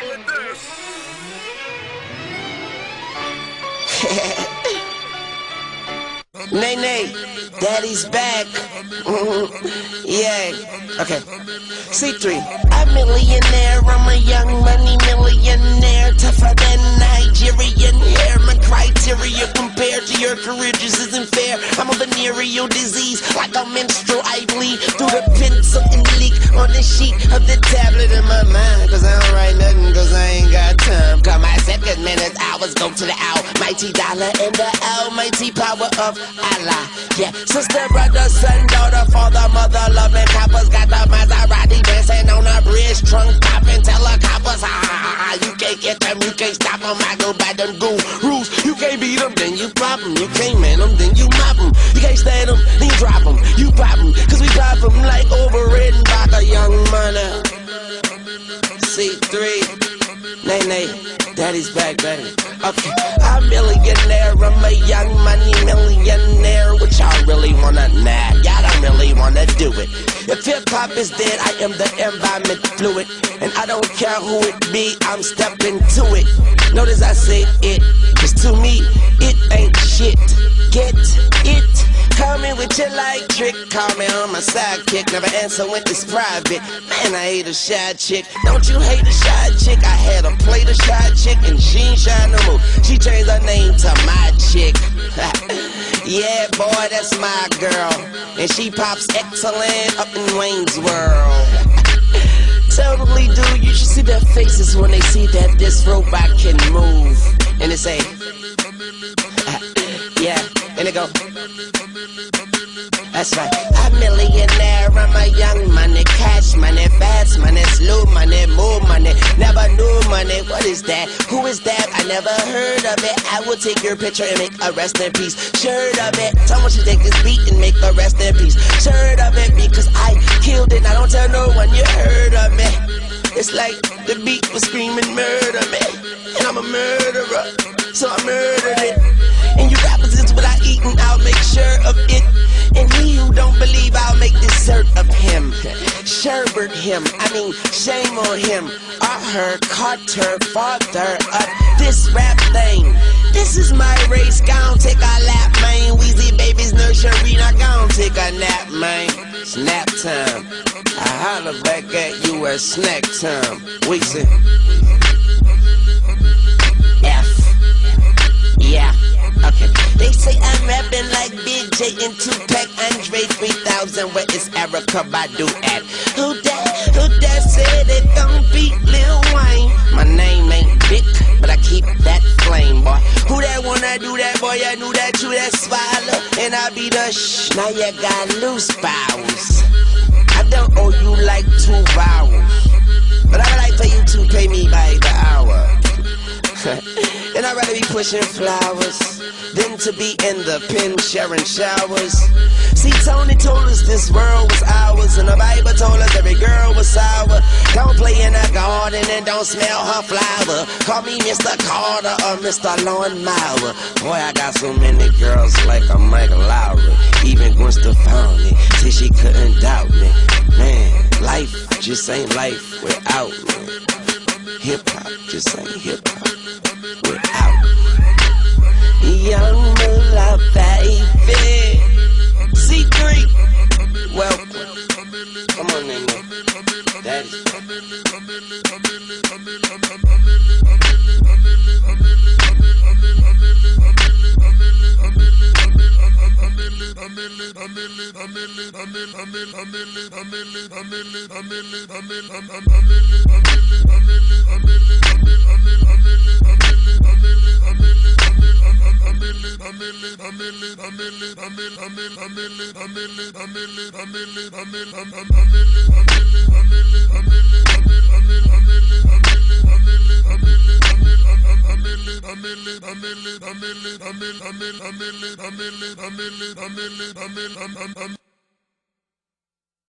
with this. Nay, nay, daddy's back. Mm-hmm. yeah, okay. C3. I'm millionaire, I'm a young money millionaire. Bleed through the pencil and leak on the sheet of the tablet in my mind. Cause I don't write nothing, cause I ain't got time. Cause my seconds, minutes, hours go to the almighty dollar and the almighty power of Allah. Yeah, sister, brother, son, daughter, father, mother, loving coppers. Got the Maserati dancing on a bridge, trunk popping, tell the coppers, ha ha ha ha. You can't get them, you can't stop them. I go by them rules. Then you mop them. You can't stand them, then you drop them. You pop them, cause we pop them like Orville Redenbacher young money. C3, nay, nay, daddy's back, baby. Okay, I'm millionaire, I'm a young money millionaire. What y'all really wanna nah? Y'all don't really wanna do it. If hip hop is dead, I am the embalming fluid. And I don't care who it be, I'm stepping to it. Notice I say it, cause to me, it ain't shit. Get it? Call me with your like trick, call me on my sidekick. Never answer when it's private. Man, I hate a shy chick. Don't you hate a shy chick? I had a plate of shy chick and she ain't shy no more. She changed her name to my chick. yeah, boy, that's my girl. And she pops excellent up in Wayne's World. totally, dude, you should see their faces when they see that this robot can move. And they say, yeah, and they go, that's right. I'm millionaire, I'm a young money, cash money, fast money, slow money, more money, never knew money. What is that? Who is that? I never heard of it. I will take your picture and make a rest in peace. Shirt of it. Tell Someone should take this beat and make a rest in peace. Shirt of it because I killed it. I don't tell no one you heard of me. It's like the beat was screaming murder me, and I'm a murderer, so I murdered it. Sherbert him, I mean, shame on him. Or her, Carter, father of this rap thing. This is my race, gon' take a lap, man. Weezy baby's nursery, not gon' take a nap, man. Snap time. I holler back at you at snack time. Weezy. Like Big J and Tupac, Andre 3000. Where is Erykah Badu at? Who that? Who that said it don't beat Lil Wayne? My name ain't Bic, but I keep that flame, boy. Who that wanna do that, boy? I knew that you that swallow, and I be the shh. Now you got loose bowels. I don't owe you like two vowels, be pushing flowers then to be in the pen sharing showers. See, Tony told us this world was ours, and the Bible told us every girl was sour. Don't play in the garden and don't smell her flower. Call me Mr. Carter or Mr. Lawnmower. Boy, I got so many girls like I'm Michael Lowry. Even Gwen Stefani, till she couldn't doubt me. Man, life just ain't life without me. Hip hop just ain't hip hop Moolah, baby. C3, welcome. Come on, nigga. Daddy. I'm